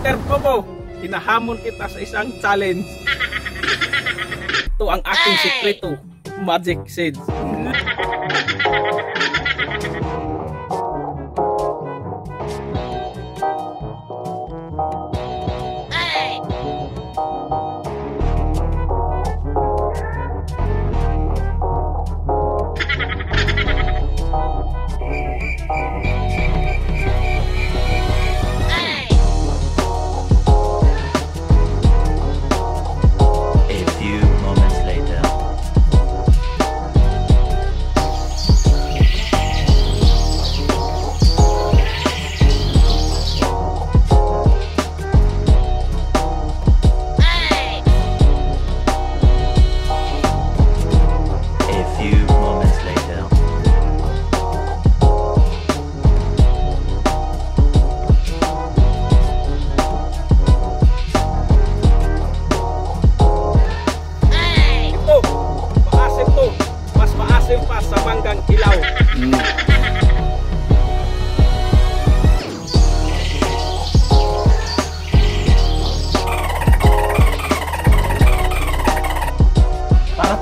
Master Popo, hinahamon kita sa isang challenge. Ito ang aking sekreto, Magic Seeds.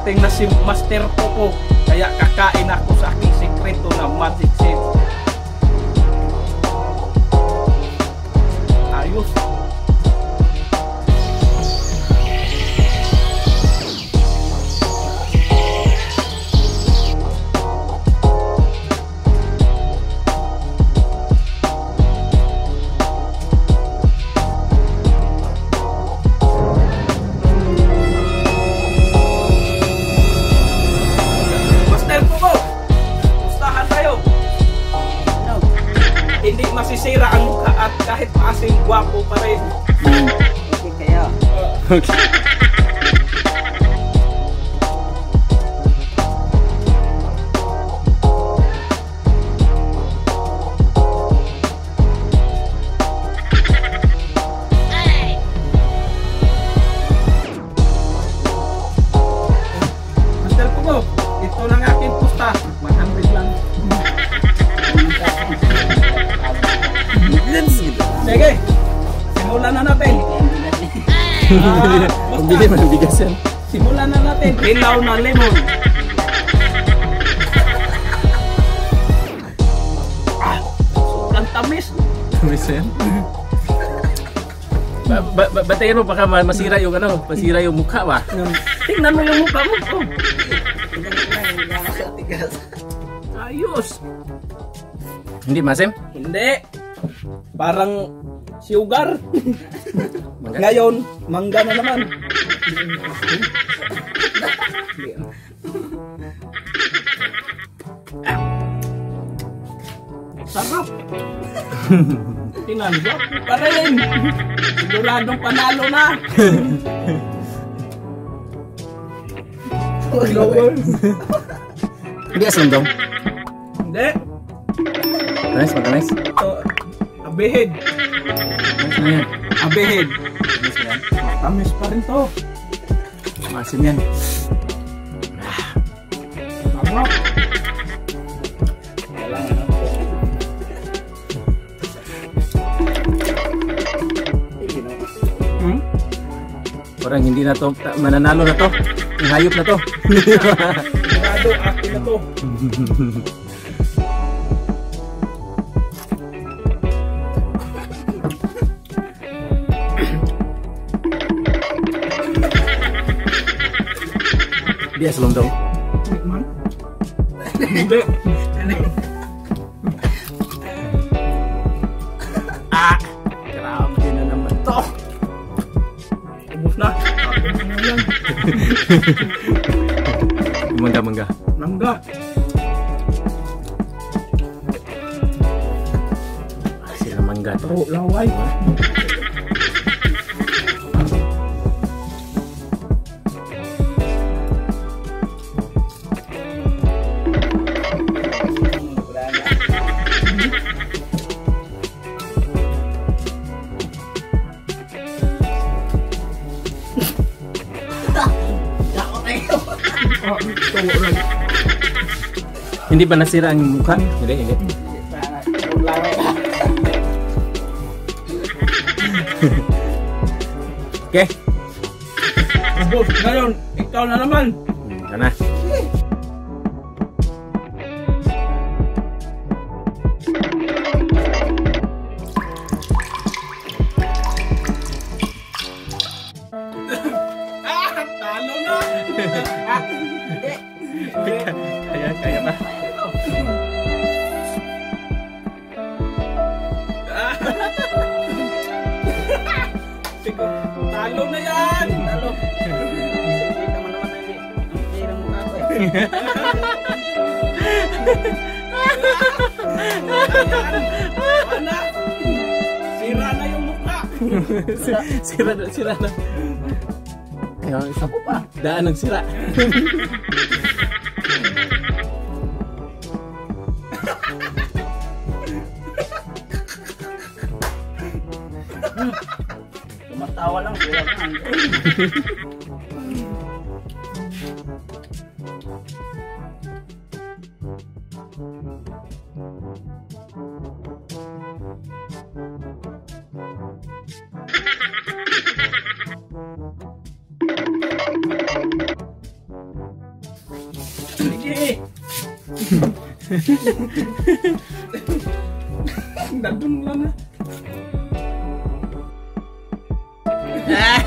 Parating na si Master Popo. Kaya kakain ako sa aking sekreto na magic gwapo pa rin. Okay kayo. Master simulan na natin. Pambili man ng bigas yan. Simulan na natin. Hilaw na lemon. Ah, sobrang tamis. Tamis yan. Ba ba ba batayin mo baka ma- masira yung ano, masira yung mukha ba? Tingnan mo yung mukha mo. Oh, ayos. Hindi masim? Hindi. Parang sugar. Mangga? Ngayon, mangga na naman. Sarap. Tinanggap pa rin. Siguradong panalo na. Hindi asin dong. Hindi. Tamis, matamis. Ito, abehid. Ano yan? Abehid. Tamis ba yan? Tamis pa rin to. Masim yan. Sarap. Hmm? Parang hindi na to, mananalo na to. Hayop na to. Sigurado, akin na to. Bias long dong. Ah! Grabe na naman to. Ubus na. Akin na yan. Mangga, mangga. Mangga. Sila mangga to. Laway. Hindi ba nasira ang mukha? Hindi, hindi. Okay. Boss, ngayon, ikaw na naman. Ah. Kaya, kaya ba? Talo na yan. Talo. Kita mo naman na hindi. Hindi ng mukha ko eh. Ana, sira na yung mukha. sira na, sira na. Kaya, isa po pa. Daan ng sira. lang. Sila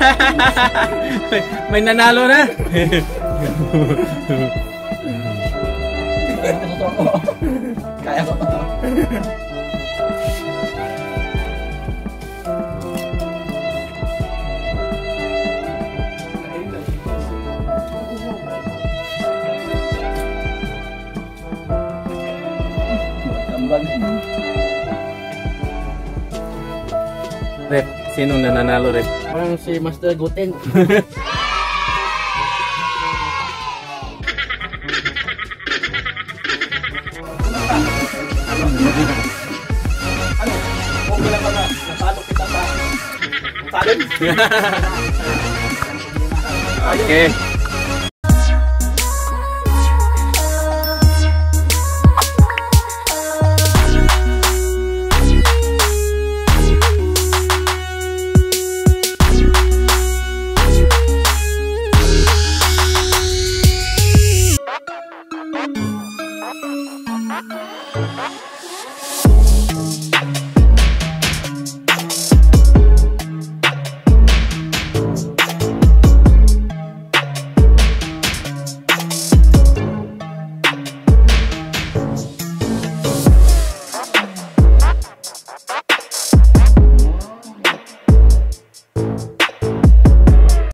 May nanalo na. Kaya ko. Tambal. Rep, sino nananalo, Rep? Parang si Master Guten. Ano? Okay lang ba na natalo kita sa challenge? Okay.